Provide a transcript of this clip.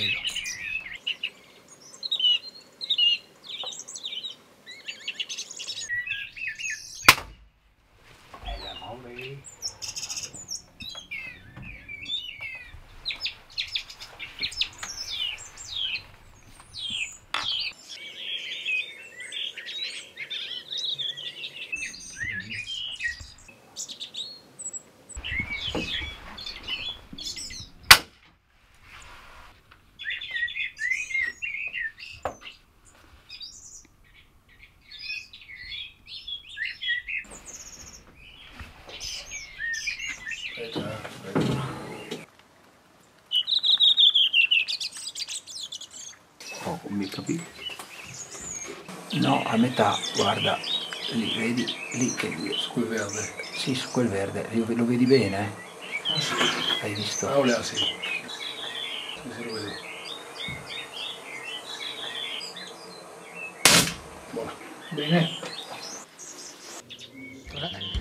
ellos. Đây là mẫu đi. Aspetta. Oh, mi capì? No, a metà, guarda, lì, vedi, lì che... Su quel verde? Sì, su quel verde, lo vedi bene? Eh? Ah, sì. Hai visto? Ah, olea, sì. Sì, lo vedi. Buona. Bene. Eh.